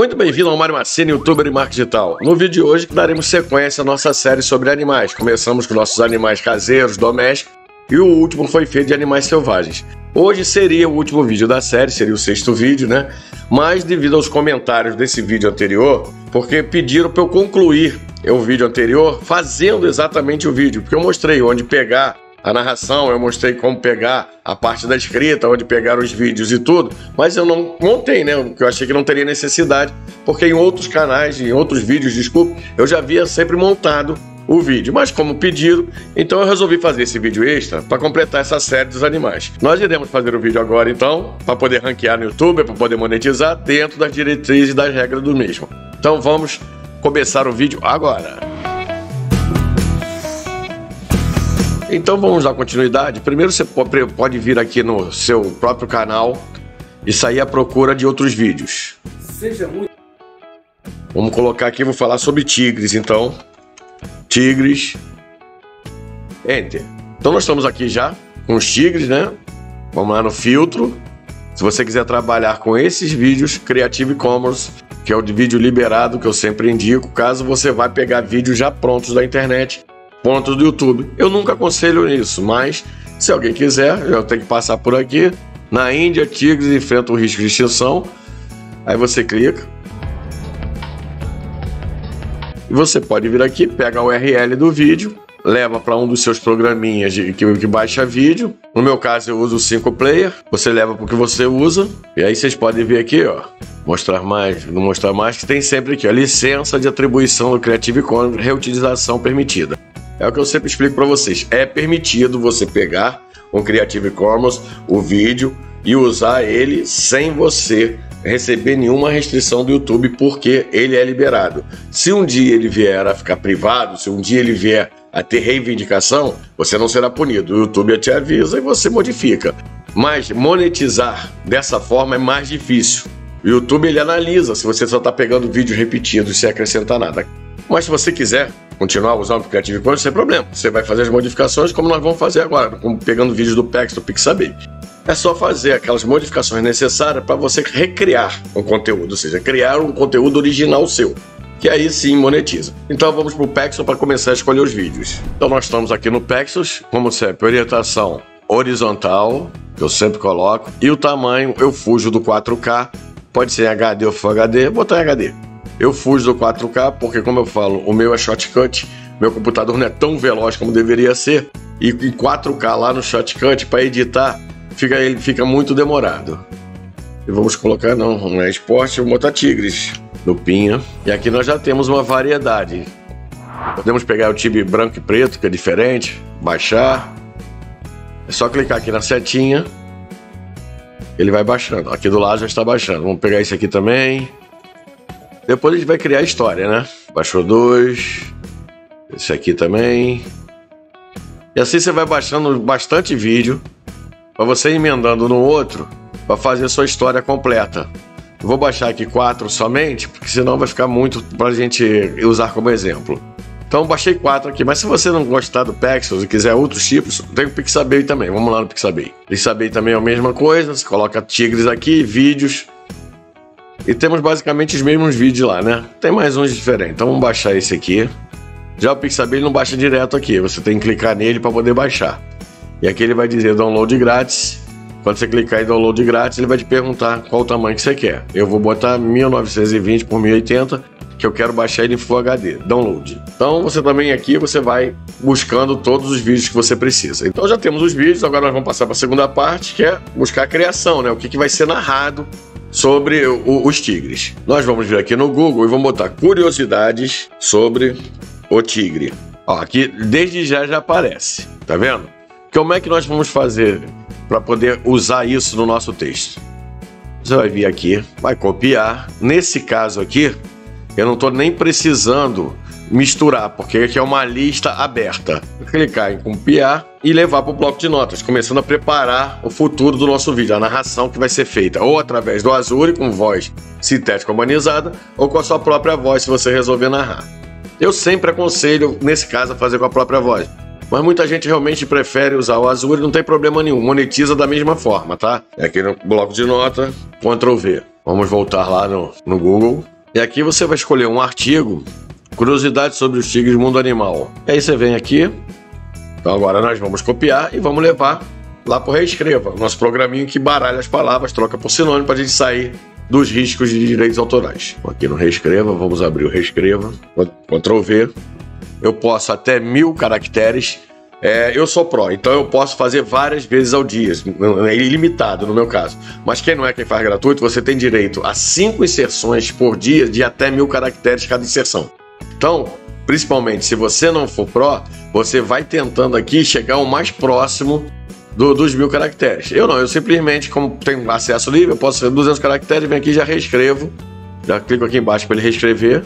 Muito bem-vindo ao Mário Massini, youtuber e marketing digital. No vídeo de hoje daremos sequência à nossa série sobre animais. Começamos com nossos animais caseiros, domésticos, e o último foi feito de animais selvagens. Hoje seria o último vídeo da série, seria o sexto vídeo, né? Mas devido aos comentários desse vídeo anterior, porque pediram para eu concluir o vídeo anterior fazendo exatamente o vídeo, porque eu mostrei onde pegar a narração, eu mostrei como pegar a parte da escrita, onde pegar os vídeos e tudo, mas eu não montei, né? Porque eu achei que não teria necessidade, porque em outros canais, em outros vídeos, desculpe, eu já havia sempre montado o vídeo, mas como pedido, então eu resolvi fazer esse vídeo extra para completar essa série dos animais. Nós iremos fazer o vídeo agora então, para poder ranquear no YouTube, para poder monetizar dentro das diretrizes e das regras do mesmo. Então vamos começar o vídeo agora. Então vamos dar continuidade. Primeiro você pode vir aqui no seu próprio canal e sair à procura de outros vídeos. Seja muito. Vamos colocar aqui, vou falar sobre tigres, então. Tigres. Enter. Então nós estamos aqui já com os tigres, né? Vamos lá no filtro. Se você quiser trabalhar com esses vídeos, Creative Commons, que é o de vídeo liberado que eu sempre indico, caso você vai pegar vídeos já prontos da internet pontos do YouTube. Eu nunca aconselho isso, mas se alguém quiser, eu tenho que passar por aqui. Na Índia, tigres enfrentam o risco de extinção. Aí você clica. E você pode vir aqui, pega a URL do vídeo, leva para um dos seus programinhas de, que, que, baixa vídeo. No meu caso, eu uso o 5 Player. Você leva para o que você usa. E aí vocês podem ver aqui, ó. Mostrar mais, não mostrar mais, que tem sempre aqui, a licença de atribuição do Creative Commons, reutilização permitida. É o que eu sempre explico para vocês. É permitido você pegar um Creative Commons, o vídeo, e usar ele sem você receber nenhuma restrição do YouTube, porque ele é liberado. Se um dia ele vier a ficar privado, se um dia ele vier a ter reivindicação, você não será punido. O YouTube te avisa e você modifica. Mas monetizar dessa forma é mais difícil. O YouTube ele analisa se você só está pegando vídeos repetidos sem acrescentar nada. Mas se você quiser continuar usando o Creative Commons, sem problema. Você vai fazer as modificações como nós vamos fazer agora, como pegando vídeos do PEX, do Pixabay. É só fazer aquelas modificações necessárias para você recriar um conteúdo, ou seja, criar um conteúdo original seu que aí sim monetiza. Então vamos para o Pexel para começar a escolher os vídeos. Então nós estamos aqui no Pexels, como sempre, orientação horizontal, que eu sempre coloco, e o tamanho eu fujo do 4K, pode ser em HD ou Full HD, vou botar em HD. Eu fujo do 4K porque, como eu falo, o meu é shortcut, meu computador não é tão veloz como deveria ser. E em 4K lá no shortcut, para editar, fica, ele fica muito demorado. E vamos colocar, não, não é esporte, vou botar tigres, lupinha. E aqui nós já temos uma variedade. Podemos pegar o tibe branco e preto, que é diferente, baixar. É só clicar aqui na setinha, ele vai baixando. Aqui do lado já está baixando. Vamos pegar esse aqui também. Depois a gente vai criar a história, né? Baixou dois. Esse aqui também. E assim você vai baixando bastante vídeo para você emendando no outro para fazer sua história completa. Eu vou baixar aqui quatro somente, porque senão vai ficar muito para a gente usar como exemplo. Então baixei quatro aqui, mas se você não gostar do Pexels e quiser outros tipos, tem o Pixabay também. Vamos lá no Pixabay. Pixabay também é a mesma coisa, você coloca tigres aqui, vídeos, e temos basicamente os mesmos vídeos lá, né? Tem mais uns diferentes. Então vamos baixar esse aqui. Já o Pixabay não baixa direto aqui, você tem que clicar nele para poder baixar. E aqui ele vai dizer download grátis. Quando você clicar em download grátis, ele vai te perguntar qual o tamanho que você quer. Eu vou botar 1920 por 1080, que eu quero baixar ele em Full HD, download. Então você também aqui você vai buscando todos os vídeos que você precisa. Então já temos os vídeos, agora nós vamos passar para a segunda parte, que é buscar a criação, né? O que, que vai ser narrado sobre o, os tigres. Nós vamos vir aqui no Google e vamos botar curiosidades sobre o tigre. Ó, aqui desde já já aparece, tá vendo? Como é que nós vamos fazer para poder usar isso no nosso texto? Você vai vir aqui, vai copiar. Nesse caso aqui, eu não estou nem precisando misturar, porque aqui é uma lista aberta. Vou clicar em copiar e levar para o bloco de notas, começando a preparar o futuro do nosso vídeo, a narração que vai ser feita ou através do Azure com voz sintética humanizada ou com a sua própria voz, se você resolver narrar. Eu sempre aconselho, nesse caso, a fazer com a própria voz. Mas muita gente realmente prefere usar o Azure, não tem problema nenhum, monetiza da mesma forma, tá? É aqui no bloco de nota, Ctrl V. Vamos voltar lá no, no Google. E aqui você vai escolher um artigo, curiosidade sobre os tigres mundo animal. E aí você vem aqui. Então agora nós vamos copiar e vamos levar lá para o Reescreva, nosso programinho que baralha as palavras, troca por sinônimo para a gente sair dos riscos de direitos autorais. Aqui no Reescreva, vamos abrir o Reescreva, Ctrl V. Eu posso até mil caracteres é, eu sou pró, então eu posso fazer várias vezes ao dia, é ilimitado no meu caso. Mas quem não é quem faz gratuito, você tem direito a cinco inserções por dia de até mil caracteres cada inserção. Então, principalmente se você não for pró, você vai tentando aqui chegar o mais próximo do, dos mil caracteres. Eu não, eu simplesmente, como tenho acesso livre, eu posso fazer 200 caracteres, venho aqui e já reescrevo. Já clico aqui embaixo para ele reescrever.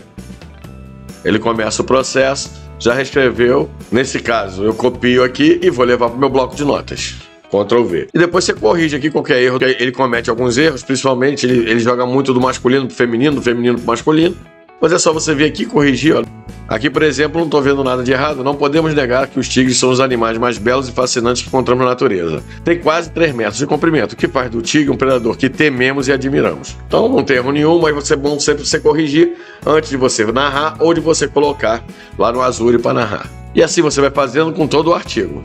Ele começa o processo já reescreveu. Nesse caso, eu copio aqui e vou levar para o meu bloco de notas. Ctrl V. E depois você corrige aqui qualquer erro. Ele comete alguns erros, principalmente ele, ele joga muito do masculino para feminino, do feminino para masculino. Mas é só você vir aqui e corrigir, ó. Aqui, por exemplo, não estou vendo nada de errado. Não podemos negar que os tigres são os animais mais belos e fascinantes que encontramos na natureza. Tem quase 3 metros de comprimento, o que faz do tigre um predador que tememos e admiramos. Então não tem erro nenhum, mas você é bom sempre você corrigir antes de você narrar ou de você colocar lá no Azure para narrar. E assim você vai fazendo com todo o artigo.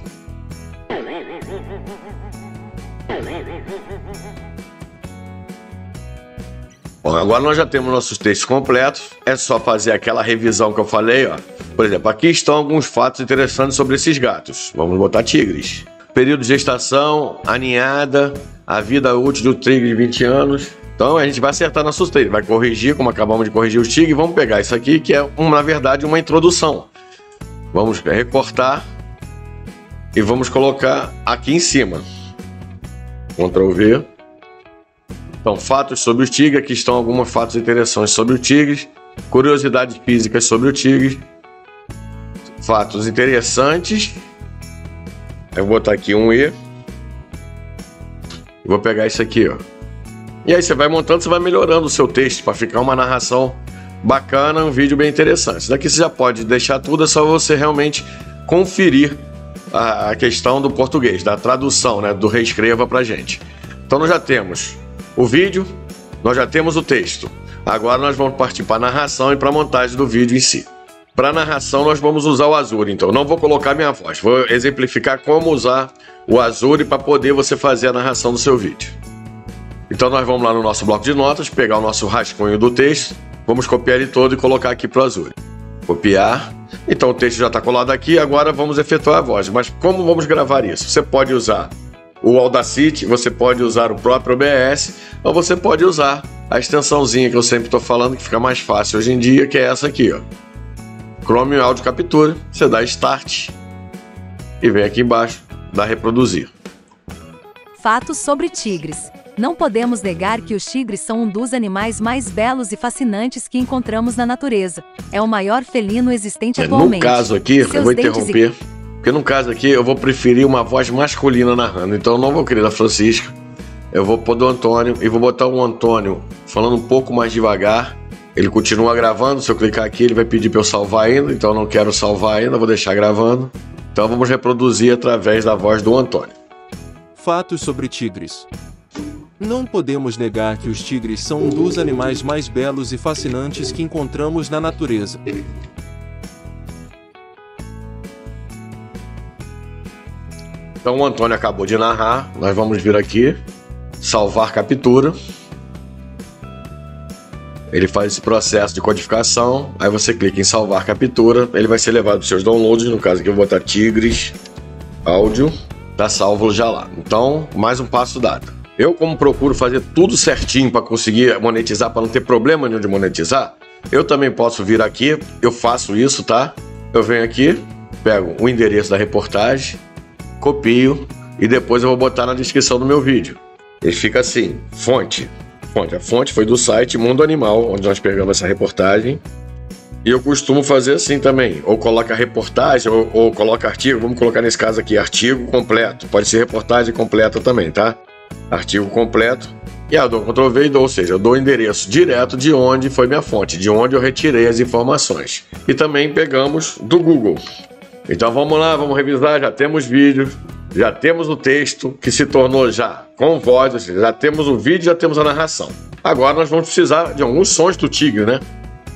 Bom, agora nós já temos nossos textos completos, é só fazer aquela revisão que eu falei, ó. Por exemplo, aqui estão alguns fatos interessantes sobre esses gatos. Vamos botar tigres. Período de gestação, aninhada, a vida útil do tigre de 20 anos. Então a gente vai acertar nossos textos, vai corrigir, como acabamos de corrigir os tigres, vamos pegar isso aqui, que é, um, na verdade, uma introdução. Vamos recortar e vamos colocar aqui em cima. Ctrl V. Então, fatos sobre os tigres, aqui estão alguns fatos interessantes sobre o tigre, curiosidades físicas sobre o tigre, fatos interessantes. Eu vou botar aqui um E. Vou pegar isso aqui, ó. E aí você vai montando, você vai melhorando o seu texto para ficar uma narração bacana, um vídeo bem interessante. Isso daqui você já pode deixar tudo, é só você realmente conferir a, questão do português, da tradução, né, do reescreva pra gente. Então nós já temos o vídeo, nós já temos o texto. Agora nós vamos partir para a narração e para a montagem do vídeo em si. Para a narração nós vamos usar o Azure, então não vou colocar minha voz, vou exemplificar como usar o Azure para poder você fazer a narração do seu vídeo. Então nós vamos lá no nosso bloco de notas, pegar o nosso rascunho do texto, vamos copiar ele todo e colocar aqui para o Azure. Copiar. Então o texto já está colado aqui, agora vamos efetuar a voz. Mas como vamos gravar isso? Você pode usar o Audacity, você pode usar o próprio OBS, ou você pode usar a extensãozinha que eu sempre estou falando, que fica mais fácil hoje em dia, que é essa aqui, ó. Chrome Audio Capture, você dá Start e vem aqui embaixo, dá Reproduzir. Fatos sobre tigres. Não podemos negar que os tigres são um dos animais mais belos e fascinantes que encontramos na natureza. É o maior felino existente é, atualmente. No caso aqui, Seus eu vou interromper. E porque no caso aqui eu vou preferir uma voz masculina narrando. Então eu não vou querer da Francisca. Eu vou pôr do Antônio e vou botar o Antônio falando um pouco mais devagar. Ele continua gravando. Se eu clicar aqui, ele vai pedir para eu salvar ainda. Então eu não quero salvar ainda, vou deixar gravando. Então vamos reproduzir através da voz do Antônio. Fatos sobre tigres. Não podemos negar que os tigres são um dos animais mais belos e fascinantes que encontramos na natureza. Então o Antônio acabou de narrar, nós vamos vir aqui, salvar captura. Ele faz esse processo de codificação, aí você clica em salvar captura, ele vai ser levado para os seus downloads, no caso aqui eu vou botar Tigres, áudio, tá salvo já lá. Então, mais um passo dado. Eu, como procuro fazer tudo certinho para conseguir monetizar, para não ter problema nenhum de monetizar, eu também posso vir aqui, eu faço isso, tá? Eu venho aqui, pego o endereço da reportagem, copio e depois eu vou botar na descrição do meu vídeo. Ele fica assim, fonte. Fonte. A fonte foi do site Mundo Animal, onde nós pegamos essa reportagem. E eu costumo fazer assim também, ou coloca reportagem, ou, ou coloca artigo, vamos colocar nesse caso aqui, artigo completo. Pode ser reportagem completa também, tá? Artigo completo. E eu dou Ctrl V, ou seja, eu dou o endereço direto de onde foi minha fonte, de onde eu retirei as informações. E também pegamos do Google. Então vamos lá, vamos revisar, já temos vídeos, já temos o texto que se tornou já com voz, já temos o vídeo, já temos a narração. Agora nós vamos precisar de alguns sons do tigre, né?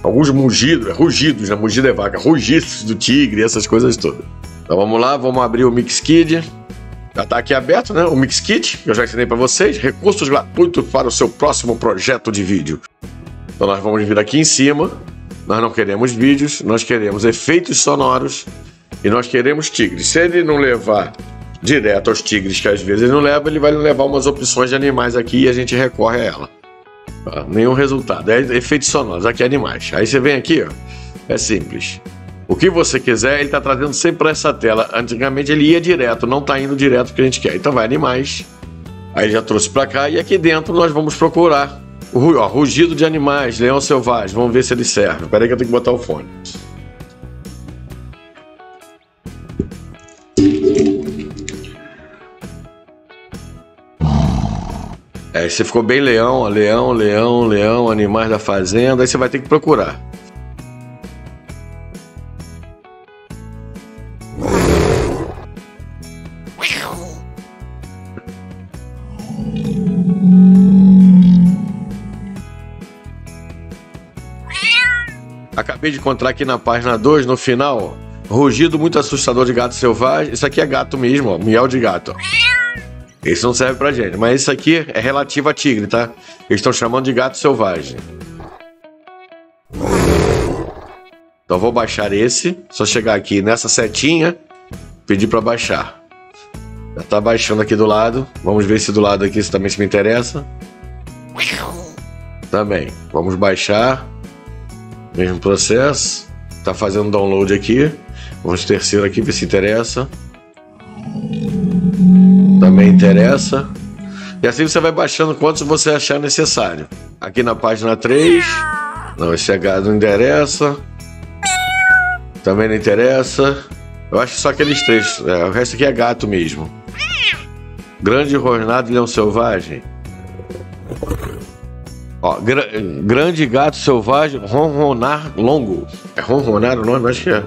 Alguns mugidos, rugidos, né? Mugido é vaca, rugidos do tigre, essas coisas todas. Então vamos lá, vamos abrir o Mixkit. Já está aqui aberto, né? O Mixkit, que eu já ensinei para vocês. Recursos gratuitos para o seu próximo projeto de vídeo. Então nós vamos vir aqui em cima. Nós não queremos vídeos, nós queremos efeitos sonoros e nós queremos tigres. Se ele não levar direto aos tigres, que às vezes ele não leva, ele vai levar umas opções de animais aqui e a gente recorre a ela. Ah, nenhum resultado. É efeitos sonoros, aqui é animais. Aí você vem aqui, ó. É simples. O que você quiser, ele está trazendo sempre para essa tela. Antigamente ele ia direto, não está indo direto o que a gente quer. Então vai animais. Aí já trouxe para cá e aqui dentro nós vamos procurar o rugido de animais, leão selvagem. Vamos ver se ele serve. Espera aí que eu tenho que botar o fone. É, você ficou bem leão, ó, leão, leão, leão, animais da fazenda. Aí você vai ter que procurar. Acabei de encontrar aqui na página 2, no final, rugido muito assustador de gato selvagem. Isso aqui é gato mesmo, ó, miel de gato. Esse não serve pra gente, mas isso aqui é relativo a tigre, tá? Eles estão chamando de gato selvagem. Então vou baixar esse, só chegar aqui nessa setinha, pedir para baixar. Já tá baixando aqui do lado. Vamos ver se do lado aqui também se me interessa. Também. Vamos baixar. Mesmo processo. Tá fazendo download aqui. Vamos terceiro aqui, ver se interessa. Também interessa. E assim você vai baixando quantos você achar necessário. Aqui na página 3. Não, esse gado não interessa. Também não interessa. Eu acho só aqueles três. É, o resto aqui é gato mesmo. Grande Rosnado Leão Selvagem. Ó, grande gato selvagem, ronronar longo. É ronronar o nome? Acho que é.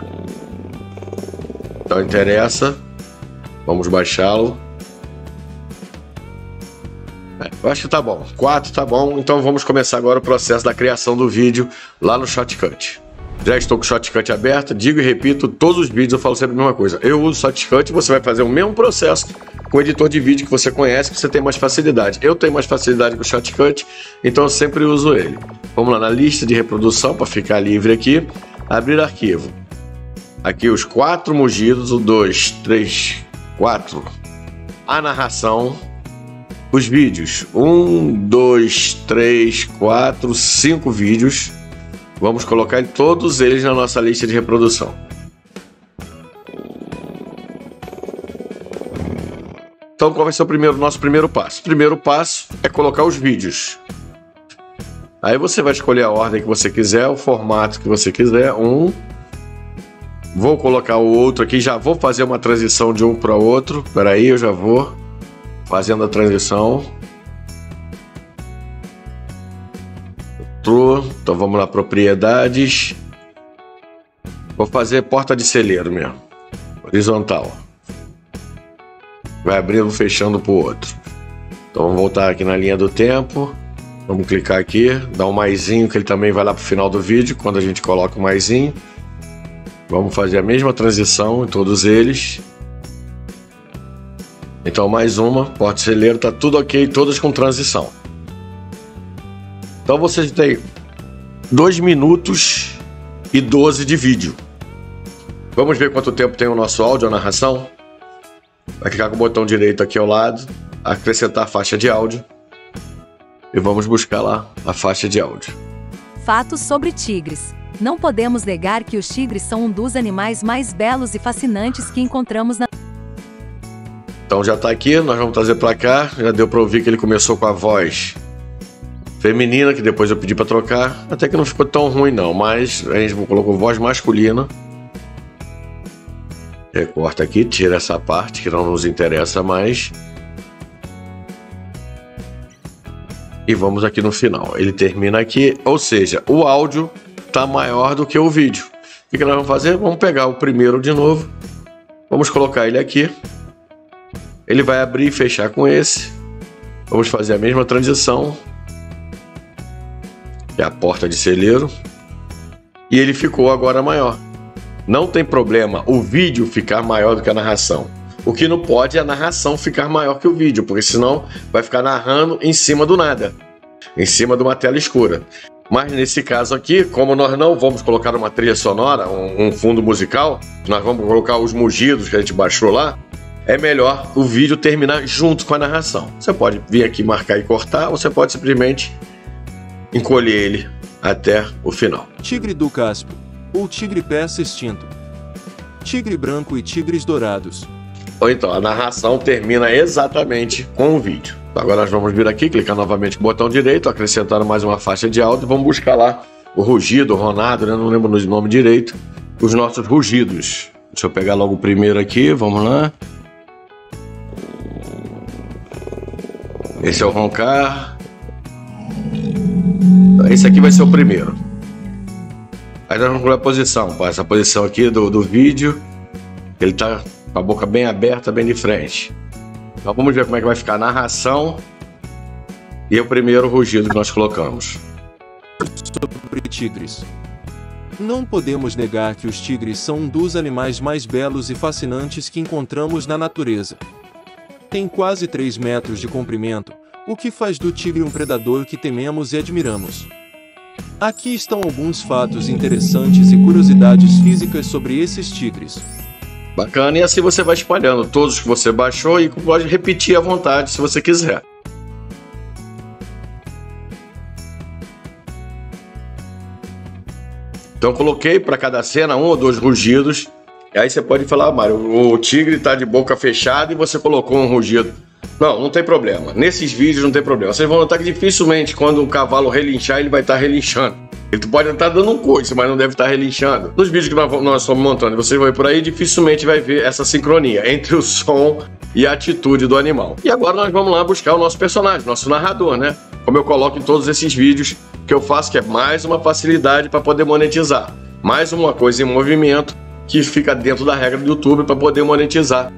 Então interessa. Vamos baixá-lo. Eu acho que tá bom. 4 tá bom. Então vamos começar agora o processo da criação do vídeo lá no Shotcut. Já estou com o Shotcut aberto, digo e repito, todos os vídeos eu falo sempre a mesma coisa. Eu uso Shotcut, você vai fazer o mesmo processo com o editor de vídeo que você conhece, que você tem mais facilidade. Eu tenho mais facilidade com o Shotcut, então eu sempre uso ele. Vamos lá na lista de reprodução para ficar livre aqui, abrir arquivo. Aqui os quatro mugidos, o 2, 3, 4. A narração, os vídeos, 1, 2, 3, 4, 5 vídeos. Vamos colocar todos eles na nossa lista de reprodução. Então, qual vai ser o primeiro, nosso primeiro passo? Primeiro passo é colocar os vídeos. Aí você vai escolher a ordem que você quiser, o formato que você quiser. Um. Vou colocar o outro aqui, já vou fazer uma transição de um para outro. Espera aí, eu já vou fazendo a transição. True. Então vamos lá, propriedades. Vou fazer porta de celeiro mesmo. Horizontal vai abrindo, fechando para o outro. Então vamos voltar aqui na linha do tempo. Vamos clicar aqui, dar um maisinho que ele também vai lá para o final do vídeo, quando a gente coloca o maisinho. Vamos fazer a mesma transição em todos eles. Então mais uma, porta celeiro, tá tudo ok, todas com transição. Então vocês têm 2 minutos e 12 de vídeo. Vamos ver quanto tempo tem o nosso áudio, a narração? Vai clicar com o botão direito aqui ao lado, acrescentar faixa de áudio e vamos buscar lá a faixa de áudio. Fatos sobre tigres. Não podemos negar que os tigres são um dos animais mais belos e fascinantes que encontramos na. Então já está aqui, nós vamos trazer para cá. Já deu para ouvir que ele começou com a voz feminina, que depois eu pedi para trocar. Até que não ficou tão ruim não, mas a gente colocou voz masculina. Recorta aqui, tira essa parte que não nos interessa mais. E vamos aqui no final. Ele termina aqui, ou seja, o áudio está maior do que o vídeo. O que nós vamos fazer? Vamos pegar o primeiro de novo. Vamos colocar ele aqui. Ele vai abrir e fechar com esse. Vamos fazer a mesma transição. Que é a porta de celeiro. E ele ficou agora maior. Não tem problema o vídeo ficar maior do que a narração. O que não pode é a narração ficar maior que o vídeo, porque senão vai ficar narrando em cima do nada, em cima de uma tela escura. Mas nesse caso aqui, como nós não vamos colocar uma trilha sonora, um, um fundo musical, nós vamos colocar os mugidos que a gente baixou lá, é melhor o vídeo terminar junto com a narração. Você pode vir aqui marcar e cortar, ou você pode simplesmente encolher ele até o final. Tigre do Cáspio, ou tigre peça extinto. Tigre branco e tigres dourados. Ou então, a narração termina exatamente com o vídeo. Agora nós vamos vir aqui, clicar novamente com o botão direito, acrescentar mais uma faixa de áudio e vamos buscar lá o rugido, o ronado, né? não lembro o nome direito, os nossos rugidos. Deixa eu pegar logo o primeiro aqui, vamos lá. Esse é o roncar. Esse aqui vai ser o primeiro. Aí nós vamos para a posição, essa posição aqui do, do vídeo. Ele está com a boca bem aberta, bem de frente. Então vamos ver como é que vai ficar a narração e o primeiro rugido que nós colocamos. Sobre tigres. Não podemos negar que os tigres são um dos animais mais belos e fascinantes que encontramos na natureza tem quase 3 metros de comprimento, o que faz do tigre um predador que tememos e admiramos. Aqui estão alguns fatos interessantes e curiosidades físicas sobre esses tigres. Bacana, e assim você vai espalhando todos que você baixou e pode repetir à vontade se você quiser. Então coloquei para cada cena um ou dois rugidos Aí você pode falar, ah, Mário, o tigre tá de boca fechada e você colocou um rugido. Não, não tem problema. Nesses vídeos não tem problema. Vocês vão notar que dificilmente quando o cavalo relinchar, ele vai estar tá relinchando. Ele pode estar dando um coice, mas não deve estar tá relinchando. Nos vídeos que nós, nós estamos montando, você vai por aí, dificilmente vai ver essa sincronia entre o som e a atitude do animal. E agora nós vamos lá buscar o nosso personagem, nosso narrador, né? Como eu coloco em todos esses vídeos que eu faço, que é mais uma facilidade para poder monetizar. Mais uma coisa em movimento que fica dentro da regra do YouTube para poder monetizar.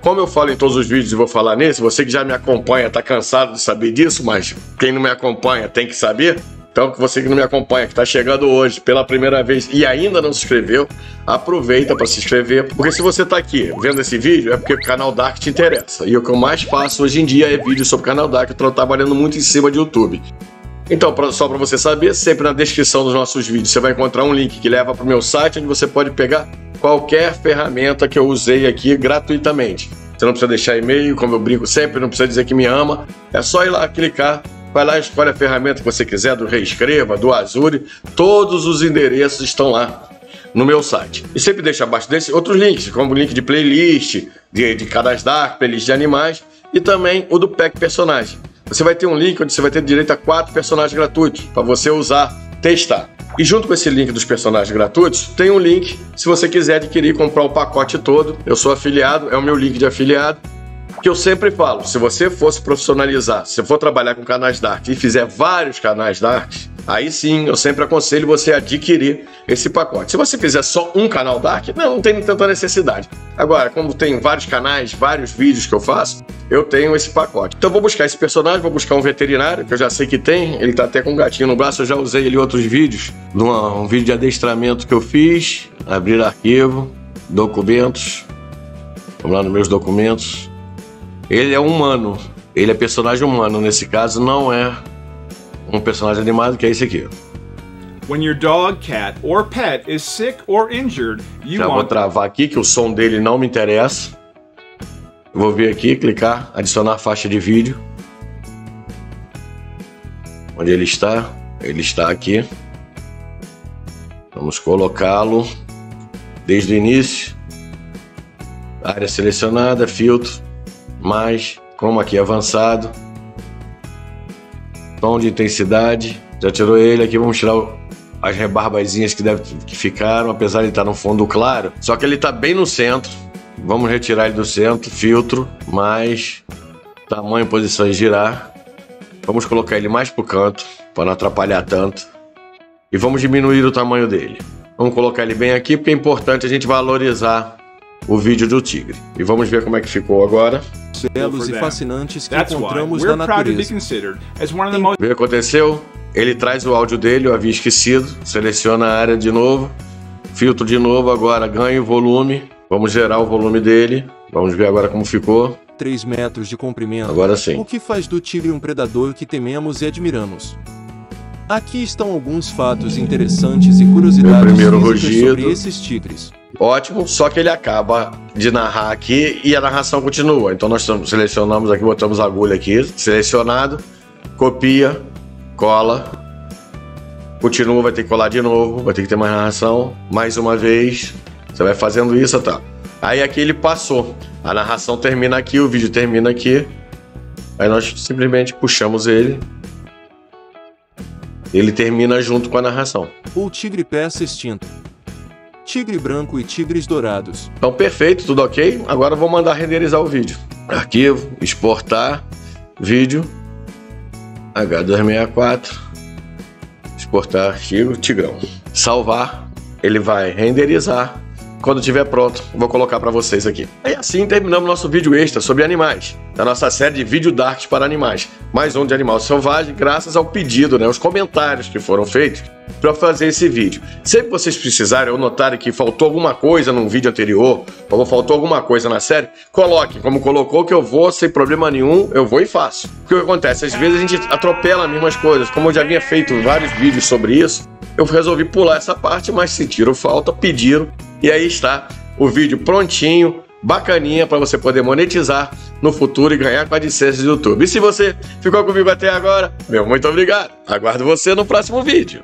Como eu falo em todos os vídeos e vou falar nesse, você que já me acompanha está cansado de saber disso, mas quem não me acompanha tem que saber. Então, você que não me acompanha, que está chegando hoje pela primeira vez e ainda não se inscreveu, aproveita para se inscrever, porque se você está aqui vendo esse vídeo é porque o canal Dark te interessa. E o que eu mais faço hoje em dia é vídeo sobre o canal Dark, eu estou trabalhando muito em cima de YouTube. Então, só para você saber, sempre na descrição dos nossos vídeos você vai encontrar um link que leva para o meu site, onde você pode pegar qualquer ferramenta que eu usei aqui gratuitamente. Você não precisa deixar e-mail, como eu brinco sempre, não precisa dizer que me ama. É só ir lá clicar, vai lá, escolhe a ferramenta que você quiser, do Reescreva, do Azure. Todos os endereços estão lá no meu site. E sempre deixa abaixo desse outros links, como o link de playlist, de, de cadastrar, playlist de animais e também o do pack personagem. Você vai ter um link onde você vai ter direito a quatro personagens gratuitos para você usar, testar. E junto com esse link dos personagens gratuitos, tem um link se você quiser adquirir e comprar o pacote todo. Eu sou afiliado, é o meu link de afiliado. Que eu sempre falo, se você fosse profissionalizar, se for trabalhar com canais Dark e fizer vários canais Dark, aí sim eu sempre aconselho você adquirir esse pacote. Se você fizer só um canal Dark, não, não tem tanta necessidade. Agora, como tem vários canais, vários vídeos que eu faço, eu tenho esse pacote. Então vou buscar esse personagem, vou buscar um veterinário, que eu já sei que tem, ele tá até com um gatinho no braço, eu já usei ele em outros vídeos, numa, um vídeo de adestramento que eu fiz, abrir arquivo, documentos, vamos lá nos meus documentos. Ele é humano, ele é personagem humano, nesse caso não é um personagem animado, que é esse aqui. When your dog, cat, or pet is sick or injured, you Já want... vou travar aqui que o som dele não me interessa. Vou vir aqui, clicar, adicionar faixa de vídeo. Onde ele está? Ele está aqui. Vamos colocá-lo desde o início. Área selecionada, filtro, mais, como aqui avançado. Tom de intensidade. Já tirou ele aqui, vamos tirar as rebarbazinhas que, deve, que ficaram, apesar de estar no fundo claro. Só que ele está bem no centro. Vamos retirar ele do centro, filtro, mais tamanho, posição e girar. Vamos colocar ele mais pro canto, para não atrapalhar tanto. E vamos diminuir o tamanho dele. Vamos colocar ele bem aqui, porque é importante a gente valorizar o vídeo do tigre. E vamos ver como é que ficou agora. Belos e fascinantes que That's encontramos na natureza. o que aconteceu? Ele traz o áudio dele, eu havia esquecido. Seleciona a área de novo. Filtro de novo, agora ganha o volume. Vamos gerar o volume dele. Vamos ver agora como ficou. 3 metros de comprimento. Agora sim. O que faz do tigre um predador que tememos e admiramos? Aqui estão alguns fatos interessantes e curiosidades sobre esses tigres. Ótimo, só que ele acaba de narrar aqui e a narração continua. Então nós selecionamos aqui, botamos a agulha aqui, selecionado, copia, cola, continua, vai ter que colar de novo, vai ter que ter mais narração, mais uma vez. Você vai fazendo isso, tá? Aí aqui ele passou. A narração termina aqui, o vídeo termina aqui. Aí nós simplesmente puxamos ele. Ele termina junto com a narração. Ou tigre peça extinta. Tigre branco e tigres dourados. Então, perfeito, tudo ok. Agora vou mandar renderizar o vídeo. Arquivo, exportar, vídeo, H264, exportar arquivo, Tigrão. Salvar, ele vai renderizar. Quando estiver pronto, vou colocar para vocês aqui. E assim terminamos nosso vídeo extra sobre animais, da nossa série de vídeo darks para animais. Mais um de animal selvagem, graças ao pedido, né, os comentários que foram feitos para fazer esse vídeo. Sempre que vocês precisarem ou notarem que faltou alguma coisa num vídeo anterior, ou faltou alguma coisa na série, coloque como colocou que eu vou sem problema nenhum, eu vou e faço. O que acontece? Às vezes a gente atropela as mesmas coisas, como eu já havia feito vários vídeos sobre isso, eu resolvi pular essa parte, mas sentiram falta, pediram, e aí está o vídeo prontinho, bacaninha para você poder monetizar no futuro e ganhar com a licença do YouTube. E se você ficou comigo até agora, meu muito obrigado. Aguardo você no próximo vídeo.